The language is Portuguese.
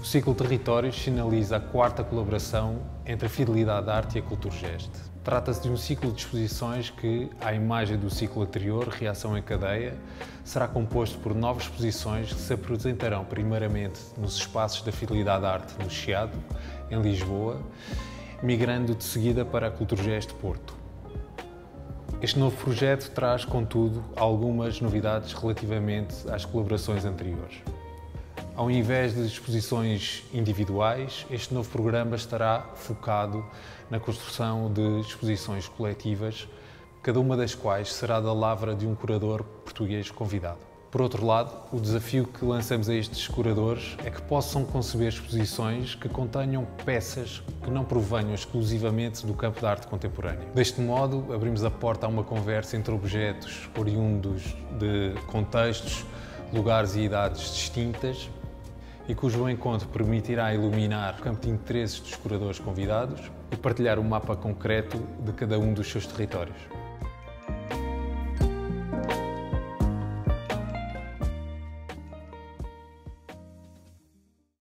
O ciclo Territórios sinaliza a quarta colaboração entre a Fidelidade à Arte e a Culturgest. Trata-se de um ciclo de exposições que, à imagem do ciclo anterior, Reação em Cadeia, será composto por nove exposições que se apresentarão primeiramente nos espaços da Fidelidade à Arte no Chiado, em Lisboa, migrando de seguida para a Culturgest Porto. Este novo projeto traz, contudo, algumas novidades relativamente às colaborações anteriores. Ao invés de exposições individuais, este novo programa estará focado na construção de exposições coletivas, cada uma das quais será da lavra de um curador português convidado. Por outro lado, o desafio que lançamos a estes curadores é que possam conceber exposições que contenham peças que não provenham exclusivamente do campo da arte contemporânea. Deste modo, abrimos a porta a uma conversa entre objetos oriundos de contextos, lugares e idades distintas e cujo encontro permitirá iluminar o campo de interesses dos curadores convidados e partilhar um mapa concreto de cada um dos seus territórios.